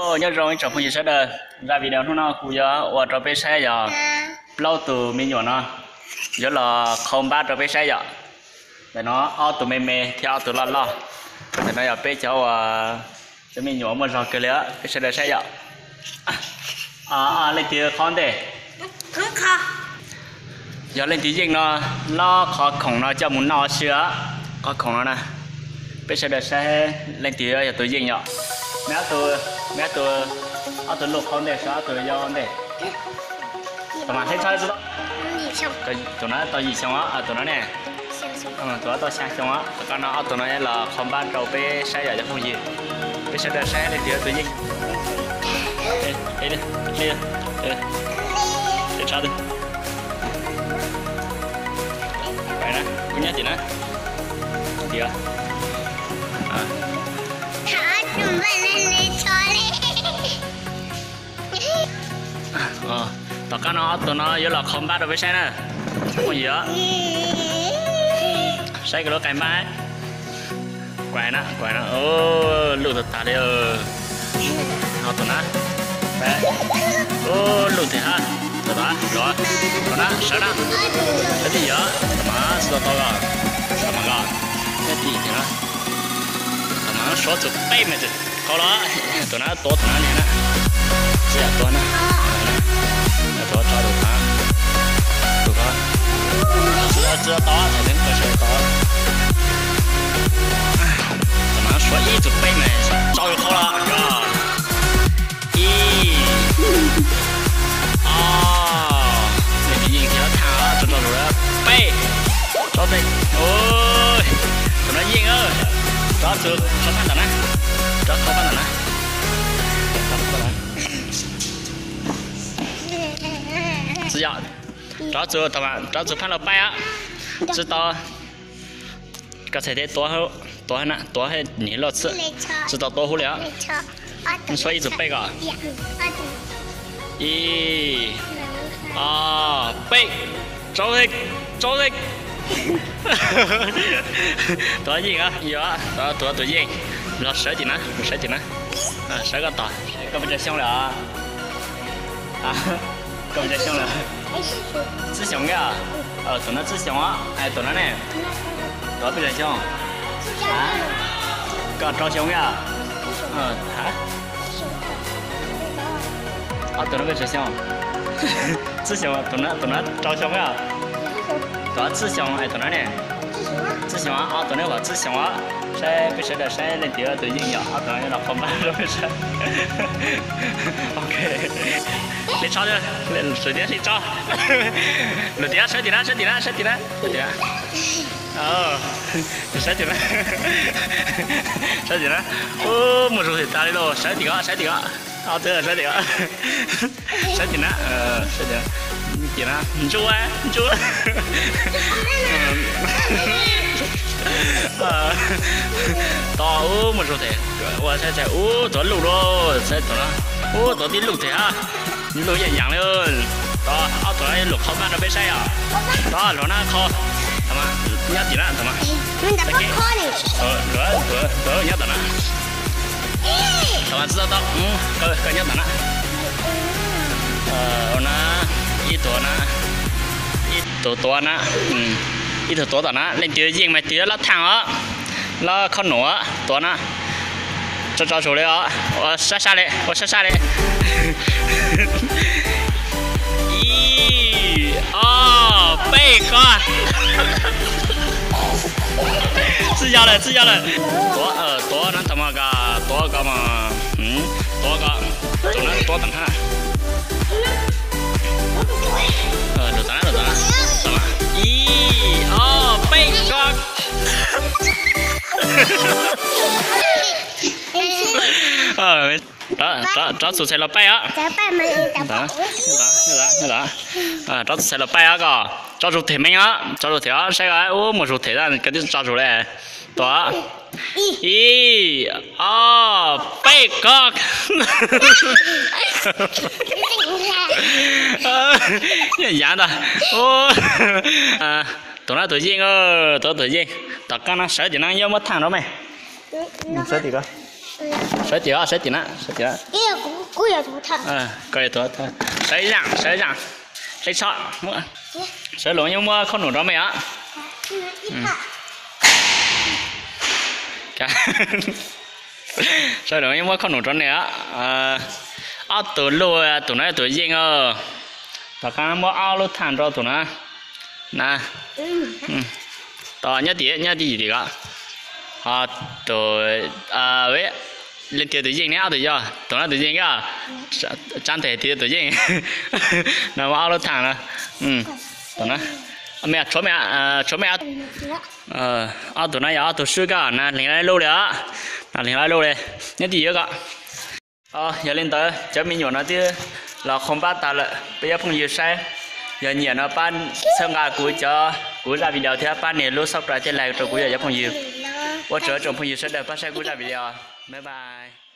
ô nhớ rồi chọn phong gì sẽ đời. Ra video nó nào cụ giờ và cho bé xe giờ lâu từ mình nhỏ nó giờ là không ba cho bé xe giờ để nó ao từ mê mê theo từ lo lo. Để nó giờ bé cháu à cho mình nhỏ mà rồi cái lẽ bé xe đời xe giờ à à lên kia con để khó giờ lên tí riêng nó. Nó khó khổng nó cho muốn nó sữa có khổng nó nè. Bây giờ để xe lên tí giờ tôi riêng nhọ mẹ tôi mẹ tôi, ở tôi lục con để sao tôi do con để. Tụi mà thấy sao chứ đó. Tôi xong cái tụi nó tao gì xong á à tụi nó nè. Xem xong ừ tụi nó tao sang xong á, tụi con nó tụi nó là không ban đầu bé xe giờ cho không gì. Bây giờ để xe lên tí tôi riêng đi đi đi. Đi đi sao đi. Vậy đó cũng nhớ chị nó chị à ờ tất cả nó, tụi nó với là không bắt được với xe nè không có gì đó. Xe cái đó cái máy. Quay nó quay nó. Ô lụt thật ta đi ờ. Nó tụi nó. Bé. Ô lụt thì ha. Tụi nó đó tụi nó, sợ nó cái gì đó tụi nó sợ tao rồi tụi nó gọi cái gì thì nó. Tụi nó số chục bay mà chứ có đó. Tụi nó tổ tụi nó này nè. Sẽ tổ nó tổ cho được hả được hả chưa chưa to thì đến cơ sở to tụi nó số ít chục bay mà cho được không là rồi y à để bị nhìn thì nó tháo tụi 找头发奶奶。找头发奶奶。只要抓住头发，抓胖老板呀，知道？刚才的多好，多好呢，多好你老吃，知道多好了。你说一直背个。一、二、背，走嘞，走嘞。多硬啊！有啊，多多多硬。然后十几呢，十几呢，啊十个打，根本就凶了啊，啊。咁只熊啦，只熊嘅，哦，同那只熊啊，哎，同那呢，多比只熊，啊，个招熊嘅，嗯，哈，啊，同那个只熊，只熊，同那同那招熊嘅，多只熊，哎，同那呢，只熊啊，啊，同那个只熊啊。sẽ bây Giờ là sẽ lên tiếng tự nhiên nhỏ rồi nên là không bán rồi sẽ ok lên cho chưa lên sử tiếng lên cho lên tiếng sẽ thì nó sẽ thì nó sẽ thì nó sẽ thì nó ờ sẽ thì nó sẽ thì nó ô một số thì ta đi đâu sẽ thì có thì có ờ thế sẽ thì có sẽ thì nó ờ nó nó ô một số thế và sẽ sẽ ô tổ lục đó sẽ nó ô tổ tí lục thế ha. Lục nhẹ nhàng lên. To áo tổ này lục không ăn được bên xe à? To nó na kho thằng mà nhát gì đó thằng mà. Ờ rồi rồi rồi nhát thằng thằng mà sao đó ừ cái cái nhát thằng ờ nó ít tổ nó ít tổ tổ nó ừ ít tổ tổ nó lên tiêu riêng mà tiêu nó thằng á nó không nổ tổ nó cho cho số đấy á ờ xa xa đấy ờ xa xa đấy ý ờ bê con 自家的自家的多呃多那怎么个多个嘛嗯多个多那多等下 呃 đó đó đó tụi xe là bay á. Đó đó đó đó đó. À đó xe là bay á cả cho tụi thể mình á. Cho tụi thể á xe cái ô một số thể ra cái thứ cho tụi này đó. Y. À bay nhận dạng đó ô à tụi nó tự nhiên ơ tụi tự nhiên. Tất cả nó sợ thì nó nhớ mất thằng đó mày. Sợ thì có 谁几啊？谁几呢？谁几了？一个姑姑也图他。嗯，可以多多。谁让？谁让？谁吵？我谁龙有么靠农着没啊？一看，cái sao đó nhưng mà không nổi trốn nữa à à tụi lùi tụi nó tụi riêng ờ ta khá mua ao lúc thằng cho tụi nó nè 嗯， ừ tao nhớ tí nhớ tí gì đó à tụi à với lên tiền tự nhiên nhá, tự do. Tổ là tự nhiên nhá. Trang thể thì tự nhiên. Nào mà alo thẳng là ừ tổ nó. Mẹ, chỗ mẹ chỗ mẹ. Ờ à tổ này à tổ sư cả nè, liền lại lâu đấy á nè lên lại lâu đấy nhớ gì vậy cả ờ giờ lên tới cho mình nhỏ nó chứ là không bắt ta lợ bây giờ không nhiều sai. Giờ nhiều nó ban xong cả cuối cho. Cuối ra video thì ban này lúc sắp ra trên lại rồi cuối giờ giờ không nhiều quá trở trong không nhiều sẽ đợi bắt sai cuối ra video. 拜拜。